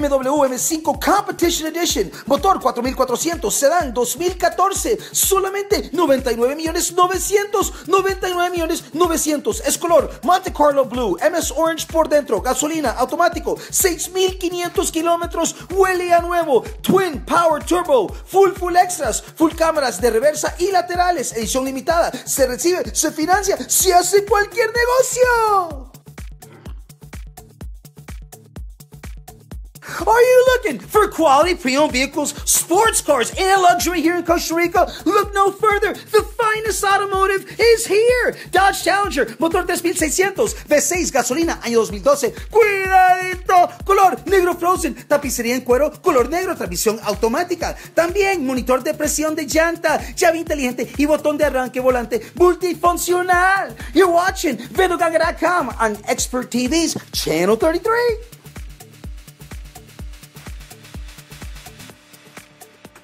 BMW M5 Competition Edition, motor 4400, sedán 2014, solamente 99 millones 900, 99 millones 900. Es color Monte Carlo Blue, MS Orange por dentro, gasolina, automático, 6500 kilómetros, huele a nuevo, Twin Power Turbo, full full extras, full cámaras de reversa y laterales, edición limitada, se recibe, se financia, se hace cualquier negocio. Are you looking for quality pre-owned vehicles, sports cars, and luxury here in Costa Rica? Look no further. The finest automotive is here. Dodge Challenger, motor 3600, V6, gasolina, año 2012. Cuidadito, color negro frozen, tapicería en cuero, color negro, transmisión automática. También monitor de presión de llanta, llave inteligente y botón de arranque volante multifuncional. You're watching Vedogaga.com on Expert TV's Channel 33.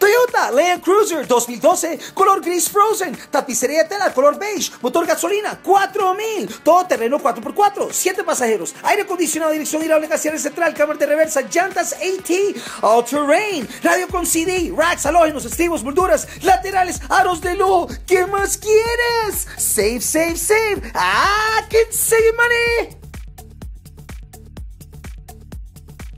Toyota Land Cruiser 2012, color gris frozen, tapicería de tela, color beige, motor gasolina, 4000, todo terreno 4x4, 7 pasajeros, aire acondicionado, dirección hidráulica, cierre central, cámara de reversa, llantas AT, all terrain, radio con CD, racks, halógenos, estribos, molduras, laterales, aros de lujo. ¿Qué más quieres? Save, save, save. Ah, can save money.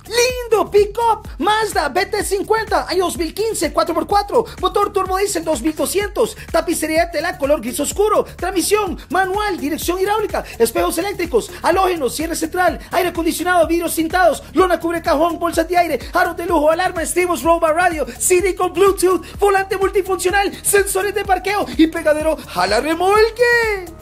Lindo pickup Mazda BT50 año 2015 4x4 motor turbo diesel 2200 tapicería de tela color gris oscuro. Transmisión manual dirección hidráulica espejos eléctricos halógenos cierre central aire acondicionado vidrios tintados lona cubre cajón bolsas de aire aros de lujo alarma estribos roba radio CD con bluetooth volante multifuncional sensores de parqueo y pegadero jala remolque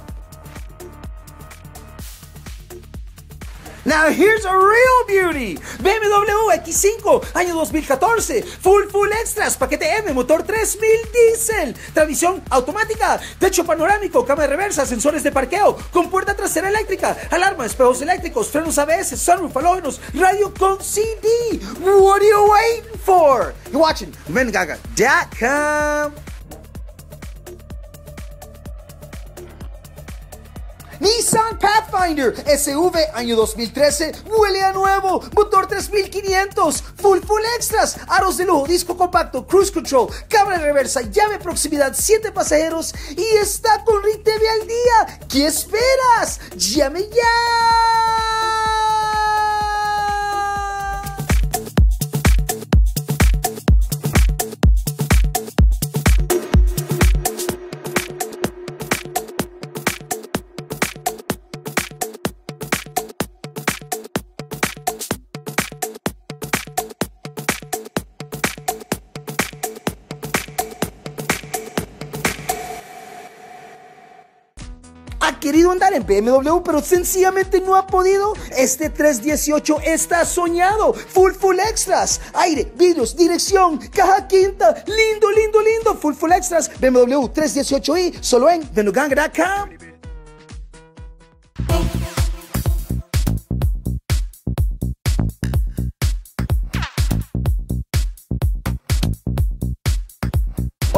Now here's a real beauty. BMW X5, año 2014. Full, full extras. Paquete M, motor 3000 diésel. Transmisión automática. Techo panorámico, de reversa, sensores de parqueo. Con puerta trasera eléctrica. Alarma, espejos eléctricos, frenos ABS, sunroof, halógenos, radio con CD. What are you waiting for? You're watching VenGaga.com. Nissan Pathfinder SV año 2013, huele a nuevo, motor 3500, full full extras, aros de lujo, disco compacto, cruise control, cámara reversa, llave proximidad, 7 pasajeros y está con RITV al día. ¿Qué esperas? ¡Llame ya! BMW, pero sencillamente no ha podido. Este 318 está soñado. Full, full extras. Aire, vidrios, dirección, caja quinta. Lindo, lindo, lindo. Full, full extras. BMW 318i, solo en venuganga.com.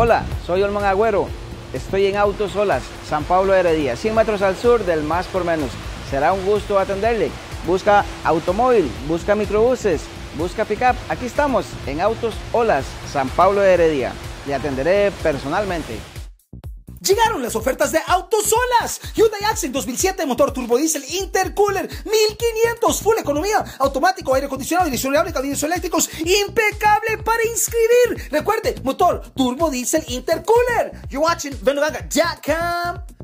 Hola, soy Olman Agüero. Estoy en Autos Olas, San Pablo Heredia, 100 metros al sur del Más por Menos. Será un gusto atenderle. Busca automóvil, busca microbuses, busca pickup. Aquí estamos en Autos Olas, San Pablo Heredia. Le atenderé personalmente. Llegaron las ofertas de Autosolas. Hyundai Accent 2007, motor turbodiesel intercooler, 1500, full economía, automático, aire acondicionado, dirección hidráulica, eléctricos, impecable para inscribir. Recuerde, motor turbodiesel intercooler. You're watching Vendogaga.com.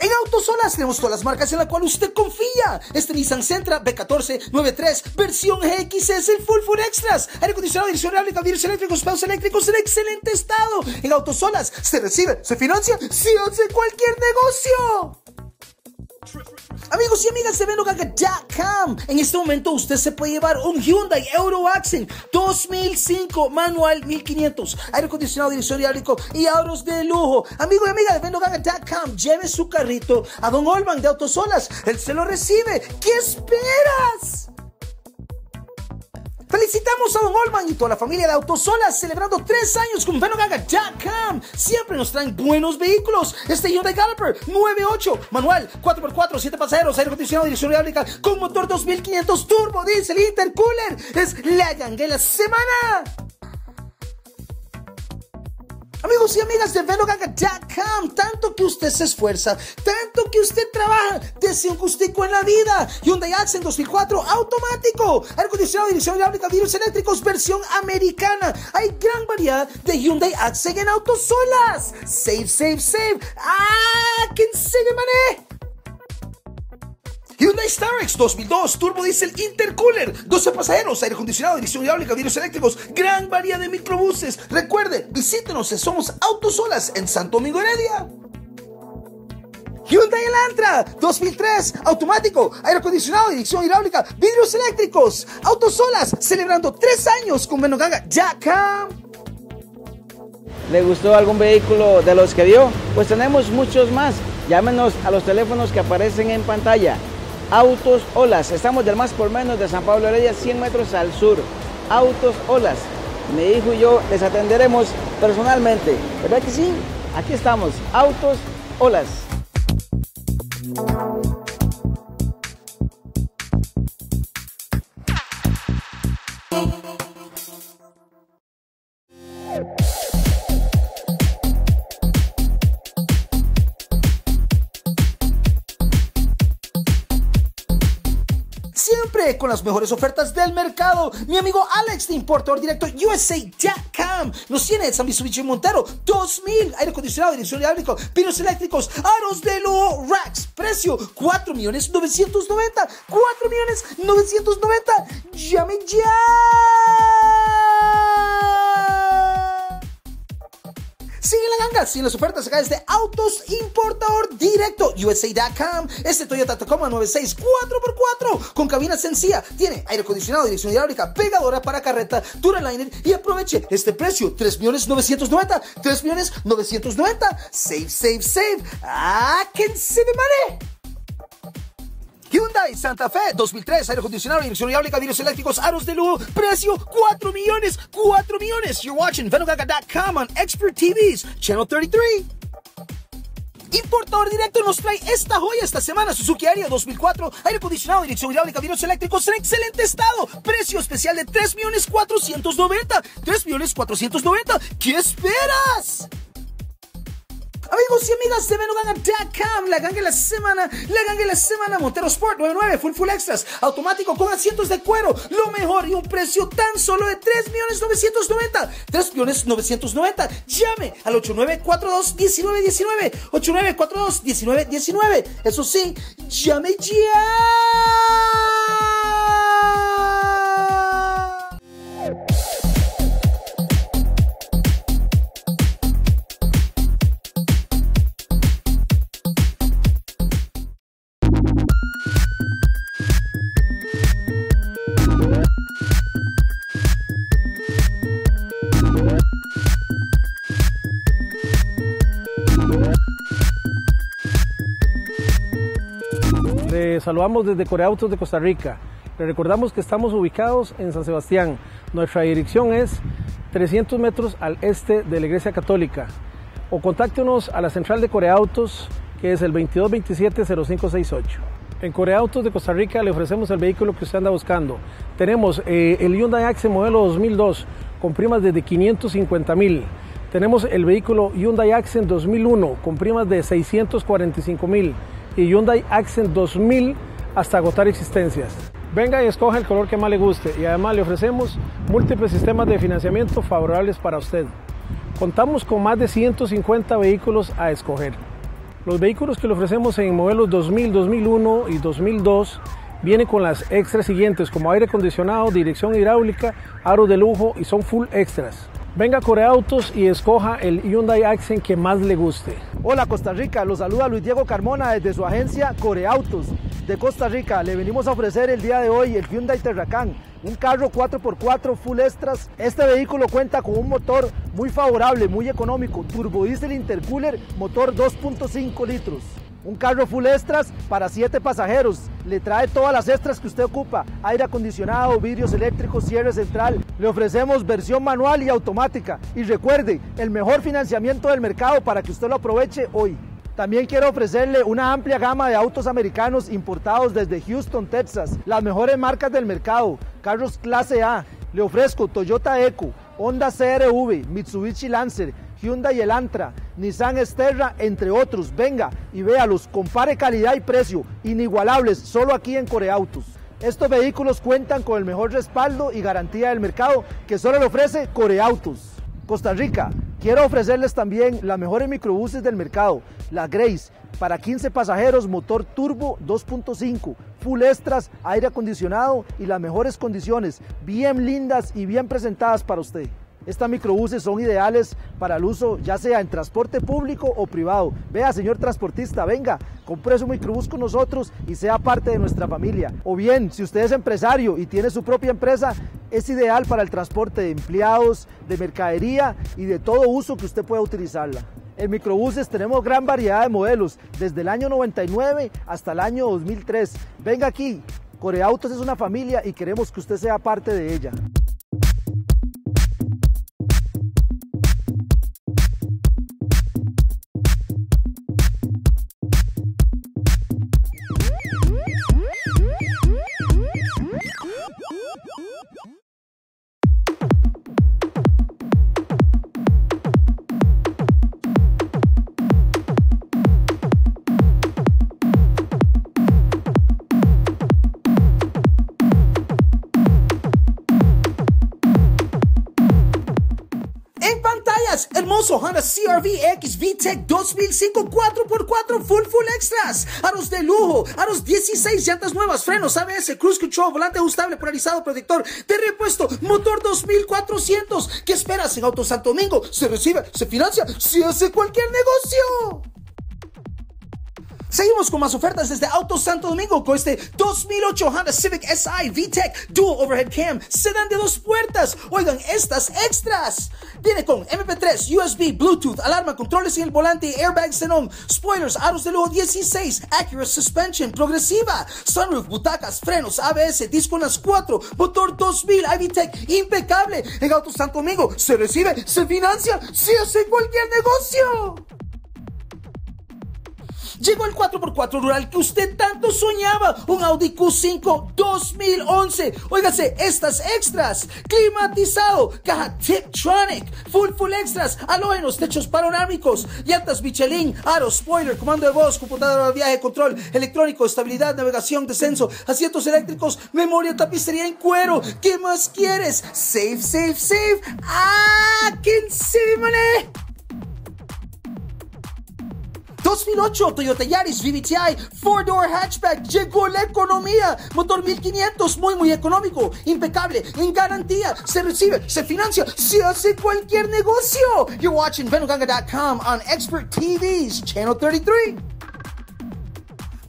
En Autosolas tenemos todas las marcas en las cuales usted confía. Este Nissan Sentra B14 93 versión GXS el Full Full Extras. Aire acondicionado, dirección hidráulica, vidrios eléctricos, pedos eléctricos en excelente estado. En Autosolas se recibe, se financia, se hace cualquier negocio. Amigos y amigas de Venogaga.com, en este momento usted se puede llevar un Hyundai Euro Accent 2005 manual 1500, aire acondicionado, dirección hidráulico y ahorros de lujo. Amigo y amiga de Venogaga.com, lleve su carrito a Don Olman de Autosolas, él se lo recibe. ¿Qué esperas? Felicitamos a Don Olman y toda la familia de Autosolas celebrando tres años con Venogaga.com. Siempre nos traen buenos vehículos. Este Hyundai Galloper 98, manual, 4x4, 7 pasajeros, aire acondicionado, dirección hidráulica con motor 2500 turbo, diésel, intercooler. Es la ganga de la semana. Amigos y amigas de VeloGanga.com, tanto que usted se esfuerza, tanto que usted trabaja, desea un gustico en la vida. Hyundai Accent 2004 automático, aire acondicionado, dirección hidráulica, virus eléctricos, versión americana. Hay gran variedad de Hyundai Accent en autos solas. Save, save, save. ¡Ah! ¿Quién se mané? Hyundai Starex 2002, turbo diesel intercooler, 12 pasajeros, aire acondicionado, dirección hidráulica, vidrios eléctricos, gran variedad de microbuses. Recuerde, visítenos, somos Autosolas en Santo Domingo Heredia. Hyundai Elantra 2003, automático, aire acondicionado, dirección hidráulica, vidrios eléctricos, Autosolas, celebrando 3 años con Menoganga Jacka. ¿Le gustó algún vehículo de los que vio? Pues tenemos muchos más. Llámenos a los teléfonos que aparecen en pantalla. Autos Olas. Estamos del más por menos de San Pablo Heredia, 100 metros al sur. Autos Olas. Mi hijo y yo les atenderemos personalmente. ¿Verdad que sí? Aquí estamos. Autos Olas. Con las mejores ofertas del mercado. Mi amigo Alex de Importador Directo USA.com nos tiene San Mitsubishi Montero 2000, aire acondicionado, dirección hidráulico, pinos eléctricos, aros de lujo, racks, precio 4 millones 990, 4 millones 990. Llame ya. Sigue la ganga, sin las ofertas acá desde Autos Importador Directo, USA.com. Este Toyota Tacoma 96 4x4 con cabina sencilla. Tiene aire acondicionado, dirección hidráulica, pegadora para carreta, Duraliner y aproveche este precio, 3 millones 990, 3 millones 990. Save, save, save. ¡Ah, que se me mare! Hyundai Santa Fe 2003, aire acondicionado, dirección hidráulica, vidrios eléctricos, aros de lujo, precio 4 millones, 4 millones. You're watching Venogaga.com on Expert TVs, Channel 33. Importador Directo nos trae esta joya esta semana. Suzuki Aria 2004, aire acondicionado, dirección hidráulica, vidrios eléctricos en excelente estado. Precio especial de 3 millones 490. 3 millones 490. ¿Qué esperas? Amigos y amigas de Venoganga.com, la ganga de la semana, la ganga de la semana, Montero Sport 99, Full Full Extras, automático con asientos de cuero, lo mejor y un precio tan solo de 3 millones 990, 3 millones 990. Llame al 8942 1919, 8942 1919. Eso sí, llame ya. Saludamos desde Corea Autos de Costa Rica. Le recordamos que estamos ubicados en San Sebastián. Nuestra dirección es 300 metros al este de la Iglesia Católica. O contáctenos a la central de Corea Autos, que es el 2227-0568. En Corea Autos de Costa Rica le ofrecemos el vehículo que usted anda buscando. Tenemos eh, el Hyundai Accent modelo 2002 con primas desde 550 mil. Tenemos el vehículo Hyundai Accent 2001 con primas de 645 mil y Hyundai Accent 2000 hasta agotar existencias. Venga y escoja el color que más le guste y además le ofrecemos múltiples sistemas de financiamiento favorables para usted. Contamos con más de 150 vehículos a escoger. Los vehículos que le ofrecemos en modelos 2000, 2001 y 2002 vienen con las extras siguientes como aire acondicionado, dirección hidráulica, aros de lujo y son full extras. Venga a Corea Autos y escoja el Hyundai Accent que más le guste. Hola Costa Rica, los saluda Luis Diego Carmona desde su agencia Corea Autos de Costa Rica. Le venimos a ofrecer el día de hoy el Hyundai Terracan, un carro 4x4 full extras. Este vehículo cuenta con un motor muy favorable, muy económico, turbo diesel intercooler, motor 2.5 litros Un carro full extras para 7 pasajeros. Le trae todas las extras que usted ocupa. Aire acondicionado, vidrios eléctricos, cierre central. Le ofrecemos versión manual y automática. Y recuerde, el mejor financiamiento del mercado para que usted lo aproveche hoy. También quiero ofrecerle una amplia gama de autos americanos importados desde Houston, Texas. Las mejores marcas del mercado. Carros clase A. Le ofrezco Toyota Eco, Honda CRV, Mitsubishi Lancer, Hyundai Elantra, Nissan Sterra, entre otros. Venga y véalos, compare calidad y precio, inigualables, solo aquí en Coreautos. Estos vehículos cuentan con el mejor respaldo y garantía del mercado que solo le ofrece Coreautos. Costa Rica, quiero ofrecerles también las mejores microbuses del mercado, la Grace, para 15 pasajeros, motor turbo 2.5, full extras, aire acondicionado y las mejores condiciones, bien lindas y bien presentadas para usted. Estas microbuses son ideales para el uso ya sea en transporte público o privado. Vea, señor transportista, venga, compre su microbús con nosotros y sea parte de nuestra familia. O bien, si usted es empresario y tiene su propia empresa, es ideal para el transporte de empleados, de mercadería y de todo uso que usted pueda utilizarla. En microbuses tenemos gran variedad de modelos, desde el año 99 hasta el año 2003. Venga aquí, Coreautos es una familia y queremos que usted sea parte de ella. Hermoso Honda CRV X VTEC 2005 4x4 Full Full Extras. Aros de lujo, aros 16 llantas nuevas, frenos ABS, cruise control, volante ajustable, polarizado, protector de repuesto, motor 2400. ¿Qué esperas en Auto Santo Domingo? Se recibe, se financia, se hace cualquier negocio. Seguimos con más ofertas desde Auto Santo Domingo con este 2008 Honda Civic SI VTEC Dual Overhead Cam Sedan de dos puertas. Oigan, estas extras. Viene con MP3, USB, Bluetooth, alarma, controles en el volante, airbag xenon, spoilers, aros de lujo 16, accurate suspension, progresiva, sunroof, butacas, frenos, ABS, disco en las 4, motor 2000, IVTEC, impecable. En Auto Santo Domingo se recibe, se financia, se hace cualquier negocio. Llegó el 4x4 rural que usted tanto soñaba, un Audi Q5 2011. Óigase, estas extras, climatizado, caja Tiptronic, full full extras, halógenos, techos panorámicos, llantas Michelin, aro, spoiler, comando de voz, computadora de viaje, control electrónico, estabilidad, navegación, descenso, asientos eléctricos, memoria, tapicería en cuero. ¿Qué más quieres? Save, save, save. ¡Ah! ¡Can save money! 2008 Toyota Yaris VVTi 4-door hatchback llegó la economía. Motor 1500 muy muy económico impecable en garantía. Se recibe se financia se hace cualquier negocio. You're watching venuganga.com on expert TVs channel 33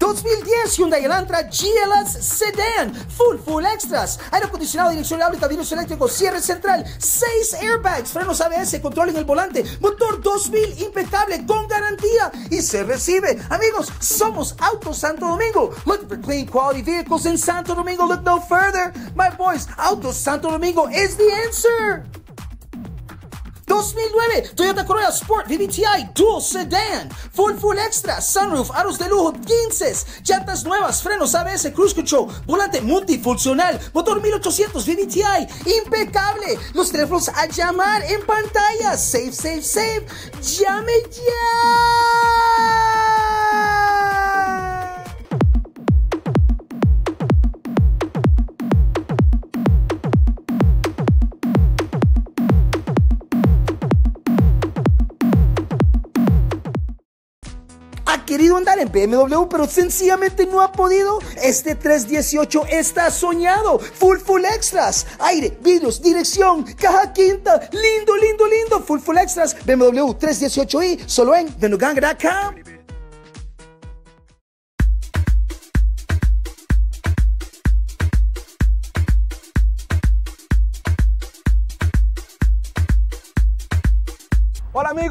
2010 Hyundai Elantra GLS Sedan, full, full extras, aire acondicionado, dirección hidráulica, vidrios eléctricos, cierre central, 6 airbags, frenos ABS, control en el volante, motor 2000 impecable con garantía y se recibe. Amigos, somos Auto Santo Domingo. Looking for clean quality vehicles in Santo Domingo, look no further. My boys, Auto Santo Domingo is the answer. 2009 Toyota Corolla Sport VVTi Dual Sedan, Full Full Extra, Sunroof, aros de lujo 15, llantas nuevas, frenos ABS, Cruise Control, volante multifuncional, motor 1800 VVTi, impecable. Los teléfonos a llamar en pantalla. Save, save, save. Llame ya. Querido andar en BMW, pero sencillamente no ha podido. Este 318 está soñado. Full, full extras. Aire, vidrios, dirección, caja quinta. Lindo, lindo, lindo. Full, full extras. BMW 318i, solo en venuganga.com.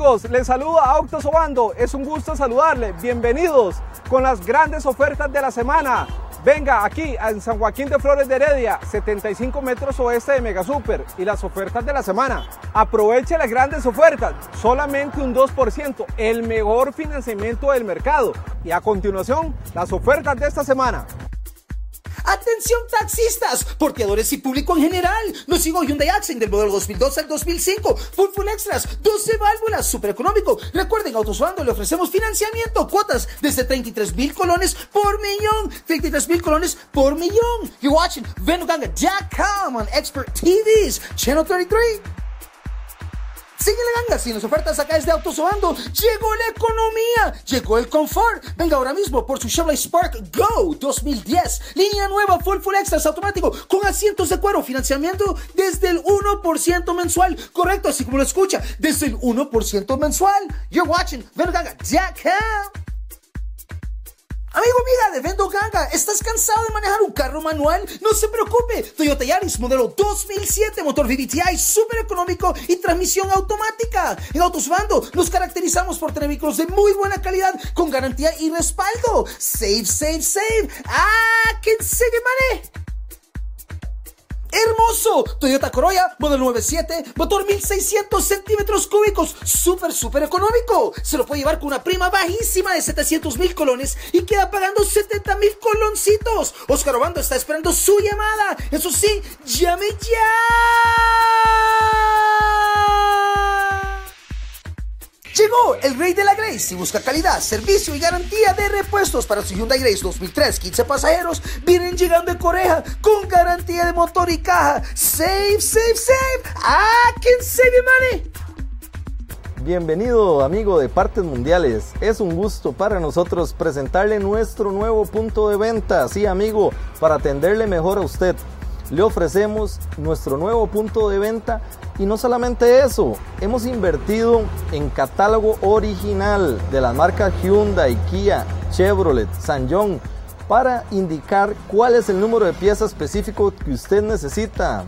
amigos, les saluda Auto Sobando. Es un gusto saludarles. Bienvenidos. con las grandes ofertas de la semana. Venga aquí en San Joaquín de Flores de Heredia, 75 metros oeste de Mega Super y las ofertas de la semana. Aproveche las grandes ofertas, solamente un 2%, el mejor financiamiento del mercado. Y a continuación, las ofertas de esta semana. Atención taxistas, porteadores y público en general. Nos sigo Hyundai Accent del modelo 2002 al 2005. Full Full Extras, 12 válvulas, super económico. Recuerden, Autosuando le ofrecemos financiamiento, cuotas desde 33 mil colones por millón. 33 mil colones por millón. You're watching Venuganga.com on Expert TVs, Channel 33. Sigue la ganga, sin las ofertas acá desde Autosobando. Llegó la economía, llegó el confort. Venga ahora mismo por su Chevrolet Spark Go 2010. Línea nueva, full full extras automático, con asientos de cuero, financiamiento desde el 1% mensual. Correcto, así como lo escucha, desde el 1% mensual. You're watching Venuganga.com. Amigo, de Vendo Ganga, ¿estás cansado de manejar un carro manual? No se preocupe, Toyota Yaris modelo 2007, motor VVTi súper económico y transmisión automática. En Autos Bando nos caracterizamos por tener vehículos de muy buena calidad con garantía y respaldo. Save, save, save. Ah, que se money. ¡Hermoso! Toyota Corolla, modelo 97, motor 1600 centímetros cúbicos, súper, súper económico. Se lo puede llevar con una prima bajísima de 700 mil colones y queda pagando 70 mil coloncitos. Oscar Obando está esperando su llamada. Eso sí, llame ya. Llegó el rey de la Grace y busca calidad, servicio y garantía de repuestos para su Hyundai Grace 2003. 15 pasajeros vienen llegando de Corea con garantía de motor y caja. Save, save, save. I can save your money. Bienvenido amigo de Partes Mundiales, es un gusto para nosotros presentarle nuestro nuevo punto de venta, sí amigo, para atenderle mejor a usted. Le ofrecemos nuestro nuevo punto de venta y no solamente eso, hemos invertido en catálogo original de las marcas Hyundai, Kia, Chevrolet, Sanyong para indicar cuál es el número de piezas específico que usted necesita.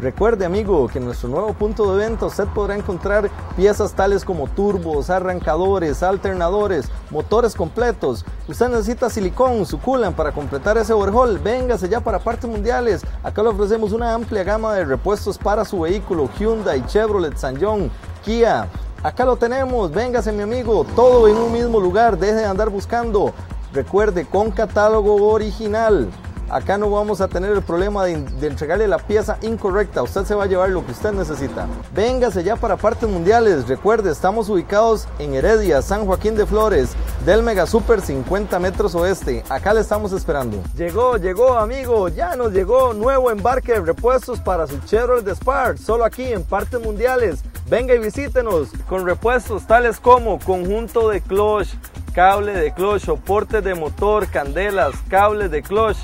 Recuerde amigo que en nuestro nuevo punto de venta usted podrá encontrar piezas tales como turbos, arrancadores, alternadores, motores completos. Usted necesita silicón, suculan para completar ese overhaul. Véngase ya para partes mundiales. Acá le ofrecemos una amplia gama de repuestos para su vehículo Hyundai, Chevrolet, Sanyong, Kia. Acá lo tenemos, véngase mi amigo, todo en un mismo lugar, deje de andar buscando. Recuerde, con catálogo original. Acá no vamos a tener el problema de, de, entregarle la pieza incorrecta. Usted se va a llevar lo que usted necesita. Véngase ya para partes mundiales. Recuerde, estamos ubicados en Heredia, San Joaquín de Flores, del Mega Super 50 metros oeste. Acá le estamos esperando. Llegó, llegó, amigo. Ya nos llegó nuevo embarque de repuestos para su Chevrolet Spark. Solo aquí en partes mundiales. Venga y visítenos con repuestos tales como conjunto de clutch, cable de clutch, soportes de motor, candelas, cables de clutch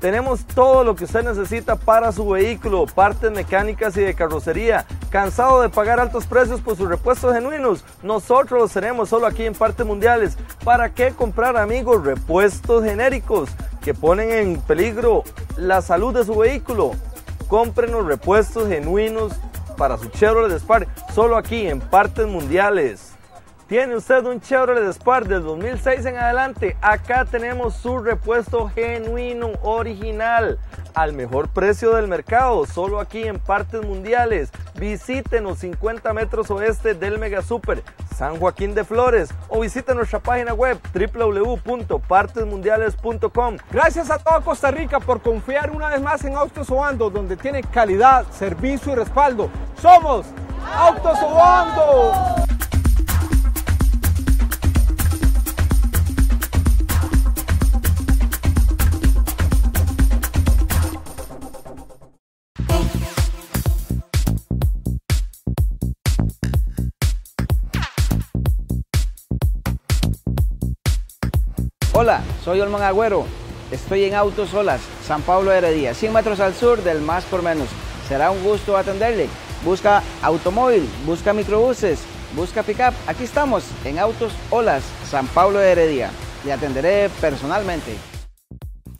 tenemos todo lo que usted necesita para su vehículo, partes mecánicas y de carrocería. ¿Cansado de pagar altos precios por sus repuestos genuinos? Nosotros los tenemos solo aquí en Partes Mundiales. ¿Para qué comprar, amigos, repuestos genéricos que ponen en peligro la salud de su vehículo? Cómprenos repuestos genuinos para su Chevrolet Spark solo aquí en Partes Mundiales. ¿Tiene usted un Chevrolet Spark del 2006 en adelante? Acá tenemos su repuesto genuino, original, al mejor precio del mercado, solo aquí en Partes Mundiales. Visítenos 50 metros oeste del Mega Super, San Joaquín de Flores, o visite nuestra página web www.partesmundiales.com. Gracias a toda Costa Rica por confiar una vez más en Autos Obando, donde tiene calidad, servicio y respaldo. Somos Autos Obando. Hola, soy Olman Agüero. Estoy en Autos Olas, San Pablo Heredia, 100 metros al sur del Más por Menos. Será un gusto atenderle. Busca automóvil, busca microbuses, busca pickup. Aquí estamos en Autos Olas, San Pablo Heredia. Le atenderé personalmente.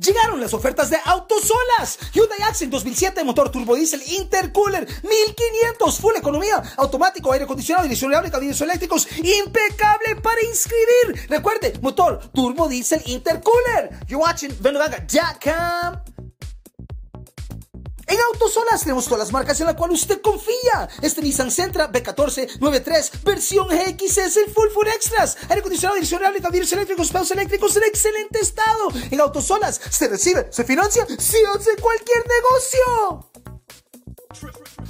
Llegaron las ofertas de autosolas. Hyundai Accent 2007, motor turbo diesel intercooler, 1500, full economía, automático, aire acondicionado, dirección hidráulica, vidrios eléctricos, impecable para inscribir. Recuerde, motor turbo diesel intercooler. You're watching Vendogaga.com. En Autosolas tenemos todas las marcas en las cuales usted confía. Este Nissan Sentra B14 93 versión GX es el Full Full Extras. Aire acondicionado, dirección hidráulica, eléctricos, pedos eléctricos en excelente estado. En Autosolas se recibe, se financia, sí hace cualquier negocio.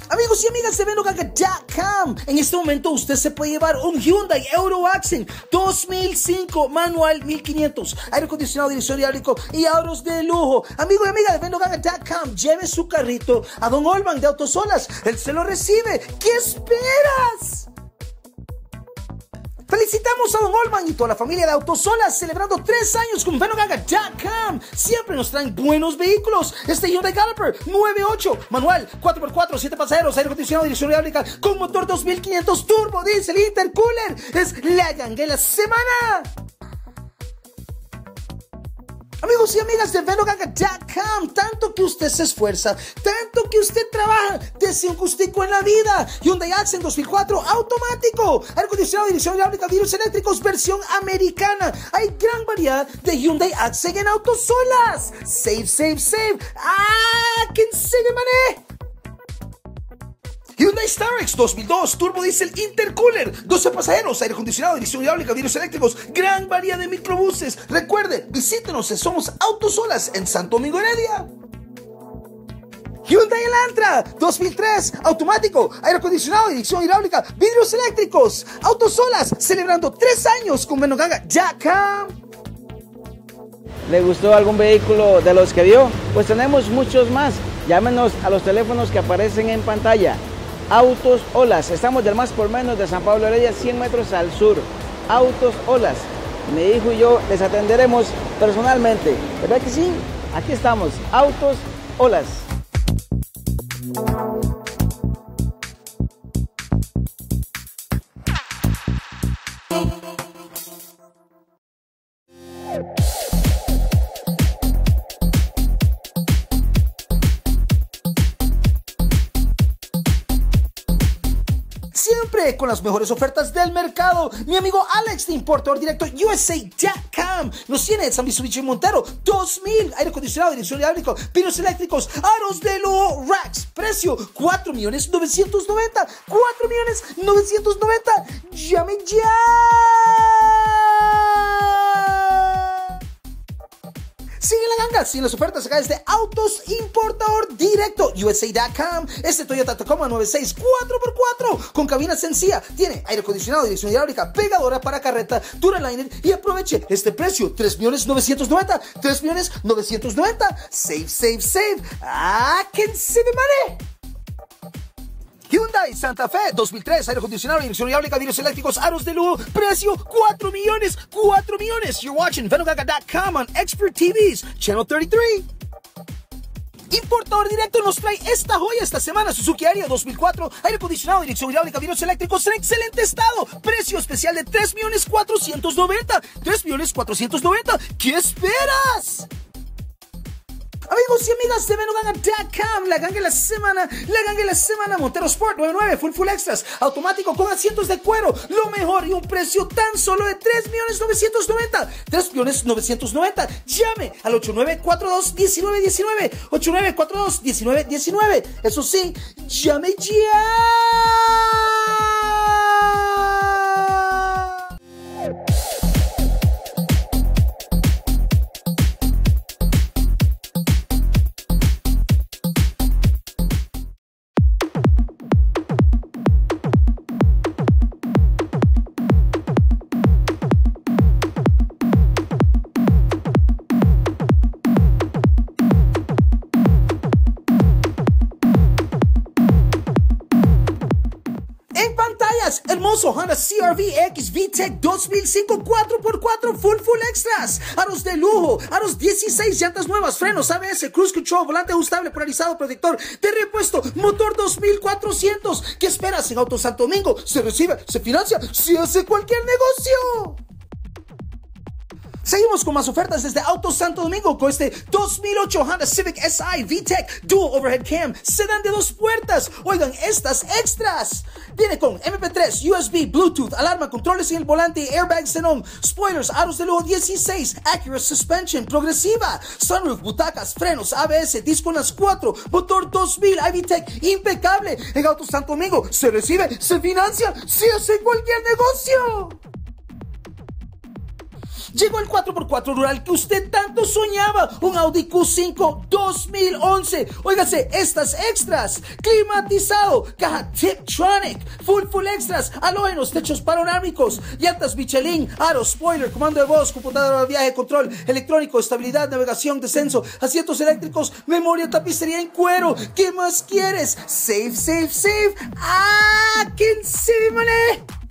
Amigos y amigas de Venogaga.com, en este momento usted se puede llevar un Hyundai Euro Accent 2005 manual 1500, aire acondicionado, dirección hidráulico y ahorros de lujo. Amigo y amiga de Venogaga.com, lleve su carrito a Don Olman de Autosolas, él se lo recibe. ¿Qué esperas? Felicitamos a Don Olman y toda la familia de Autosolas celebrando tres años con Venogaga.com. Siempre nos traen buenos vehículos. Este Hyundai Galloper 98, manual, 4x4, 7 pasajeros, aire acondicionado, dirección hidráulica, con motor 2500 turbo, diesel, intercooler. Es la ganga de la semana. Amigos y amigas de Venogaga.com, tanto que usted se esfuerza, tanto que usted trabaja, desea un gustico en la vida. Hyundai Accent 2004 automático, aire acondicionado, dirección hidráulica, vidrios eléctricos, versión americana. Hay gran variedad de Hyundai Accent en autosolas. Save, save, save. ¡Ah! ¿Quién se mané? Hyundai Starex 2002, turbo diesel intercooler, 12 pasajeros, aire acondicionado, dirección hidráulica, vidrios eléctricos, gran variedad de microbuses. Recuerde, visítenos, somos Autosolas en Santo Domingo Heredia. Hyundai Elantra 2003, automático, aire acondicionado, dirección hidráulica, vidrios eléctricos, Autosolas, celebrando tres años con Menogaga Jacka. ¿Le gustó algún vehículo de los que vio? Pues tenemos muchos más. Llámenos a los teléfonos que aparecen en pantalla. Autos Olas, estamos del más por menos de San Pablo Heredia, 100 metros al sur. Autos Olas, mi hijo y yo les atenderemos personalmente. ¿Verdad que sí? Aquí estamos, Autos Olas. Con las mejores ofertas del mercado. Mi amigo Alex de Importador Directo USA.com nos tiene San Mitsubishi Montero 2000, aire acondicionado, dirección hidráulico, pinos eléctricos, aros de lujo, racks, precio 4 millones 990, 4 millones 990. Llame ya. Sigue la ganga, sigue las ofertas acá desde Autos Importador Directo, USA.com. Este Toyota Tacoma 96 4x4 con cabina sencilla. Tiene aire acondicionado, dirección hidráulica, pegadora para carreta, Duraliner y aproveche este precio, 3 millones 990, 3 millones 990. Save, save, save. Ah, ¿quién se me mare? Santa Fe 2003, aire acondicionado, dirección hidráulica, vidrios eléctricos, aros de lujo, precio 4 millones, 4 millones. You're watching Venogaga.com on Expert TVs, Channel 33. Importador Directo nos trae esta joya esta semana, Suzuki Aria 2004, aire acondicionado, dirección hidráulica, vidrios eléctricos en excelente estado, precio especial de 3 millones 490, 3 millones 490. ¿Qué esperas? Amigos y amigas de Venogaga.com, la ganga de la semana, la ganga de la semana, Montero Sport 99, Full Full Extras, automático con asientos de cuero, lo mejor y un precio tan solo de 3 millones 990, 3 millones 990. Llame al 8942 1919, 8942 1919. Eso sí, llame ya. Honda CRV X VTEC 2005 4x4 Full Full Extras. Aros de lujo, aros 16 llantas nuevas, frenos ABS, cruise control, volante ajustable, polarizado, protector de repuesto, motor 2400. ¿Qué esperas en Auto Santo Domingo? Se recibe, se financia, se hace cualquier negocio. Seguimos con más ofertas desde Auto Santo Domingo con este 2008 Honda Civic SI VTEC Dual Overhead Cam Sedan de dos puertas. Oigan, estas extras. Viene con MP3, USB, Bluetooth, alarma, controles en el volante, airbag xenon, spoilers, aros de lujo 16, accurate suspension, progresiva, sunroof, butacas, frenos, ABS, disco en las 4, motor 2000, VTEC, impecable. En Auto Santo Domingo se recibe, se financia, se hace cualquier negocio. Llegó el 4x4 rural que usted tanto soñaba. Un Audi Q5 2011. Óigase, estas extras. Climatizado. Caja Tiptronic. Full full extras. Halógenos, techos panorámicos. Llantas Michelin. Aro, spoiler, comando de voz, computadora de viaje, control electrónico, estabilidad, navegación, descenso, asientos eléctricos, memoria, tapicería en cuero. ¿Qué más quieres? Save, save, save. ¡Ah! ¡Can save money!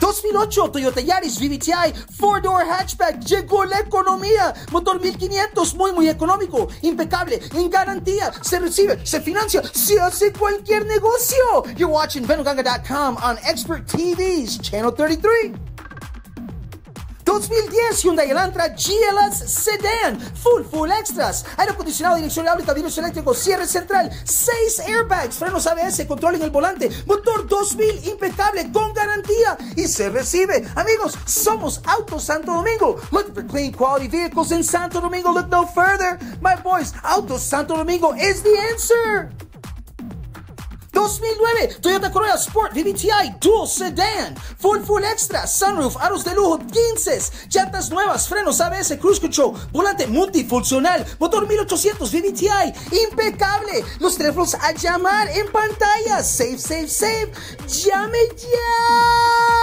2008 Toyota Yaris VVTi 4-door hatchback llegó la economía. Motor 1500, muy muy económico, impecable, en garantía. Se recibe, se financia, se hace cualquier negocio. You're watching Venuganga.com on Expert TV's Channel 33. 2010 Hyundai Elantra GLS Sedan, full, full extras, aire acondicionado, dirección hidráulica, virus eléctrico, cierre central, 6 airbags, frenos ABS, control en el volante, motor 2000 impecable, con garantía y se recibe. Amigos, somos Auto Santo Domingo. Look for clean quality vehicles in Santo Domingo. Look no further. My boys, Auto Santo Domingo is the answer. 2009 Toyota Corolla Sport VVTi Dual Sedan, Full Full Extra, Sunroof, aros de lujo 15, llantas nuevas, frenos ABS, Cruise Control, volante multifuncional, motor 1800 VVTi, impecable. Los teléfonos a llamar en pantalla. Save, save, save. Llame ya.